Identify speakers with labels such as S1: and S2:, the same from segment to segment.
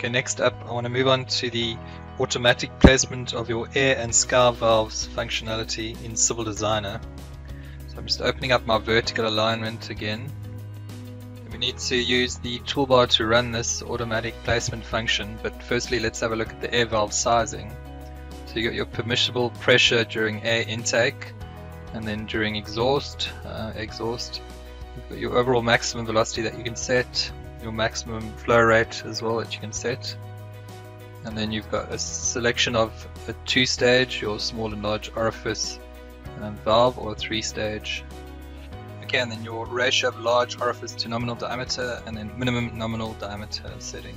S1: Okay, next up I want to move on to the automatic placement of your air and scour valves functionality in Civil Designer. So I'm just opening up my vertical alignment again. We need to use the toolbar to run this automatic placement function, but firstly let's have a look at the air valve sizing. So you got your permissible pressure during air intake, and then during exhaust, uh, exhaust, you've got your overall maximum velocity that you can set, your maximum flow rate as well that you can set. And then you've got a selection of a two stage, your small and large orifice um, valve, or a three stage. Again, then your ratio of large orifice to nominal diameter, and then minimum nominal diameter setting.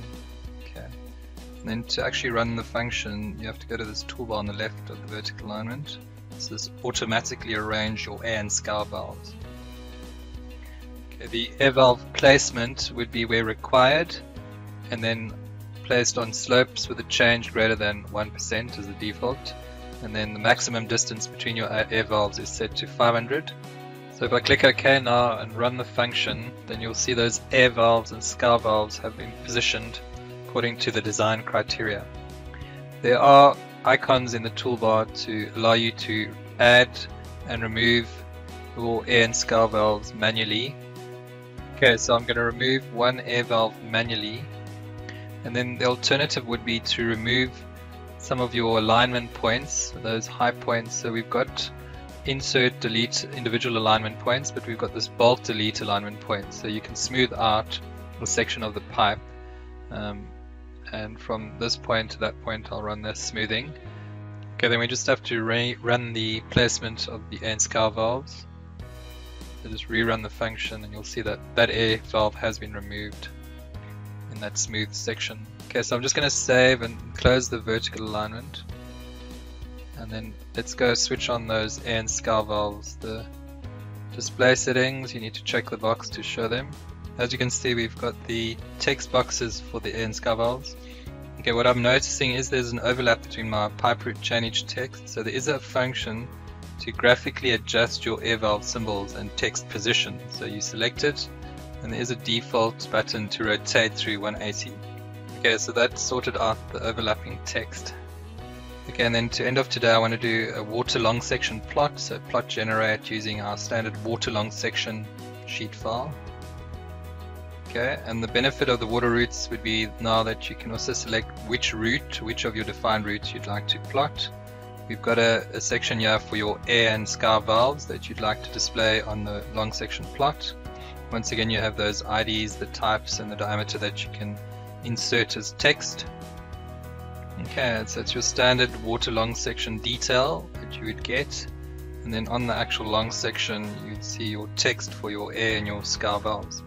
S1: Okay. And then to actually run the function, you have to go to this toolbar on the left of the vertical alignment. This is automatically arrange your air and scour valves. The air valve placement would be where required and then placed on slopes with a change greater than 1% as the default. And then the maximum distance between your uh, air valves is set to 500 so if I click OK now and run the function then you'll see those air valves and scour valves have been positioned according to the design criteria. There are icons in the toolbar to allow you to add and remove your air and scour valves manually Okay, so I'm going to remove one air valve manually and then the alternative would be to remove some of your alignment points, those high points. So we've got insert delete individual alignment points, but we've got this bulk delete alignment point. So you can smooth out a section of the pipe. Um, and from this point to that point, I'll run this smoothing. Okay, then we just have to re run the placement of the and scour valves. So just rerun the function and you'll see that that air valve has been removed in that smooth section. Okay, so I'm just going to save and close the vertical alignment. And then let's go switch on those air and scour valves. The display settings, you need to check the box to show them. As you can see, we've got the text boxes for the air and scour valves. Okay, what I'm noticing is there's an overlap between my pipe route chainage text. So there is a function to graphically adjust your air valve symbols and text position. So you select it and there is a default button to rotate through 180. Okay, so that sorted out the overlapping text. Okay, and then to end off today I want to do a water long section plot, so plot generate using our standard water long section sheet file. Okay, and the benefit of the water routes would be now that you can also select which route, which of your defined routes you'd like to plot. We've got a, a, section here for your air and scour valves that you'd like to display on the long section plot. Once again you have those IDs, the types and the diameter that you can insert as text. Okay, so it's your standard water long section detail that you would get and then on the actual long section you'd see your text for your air and your scour valves.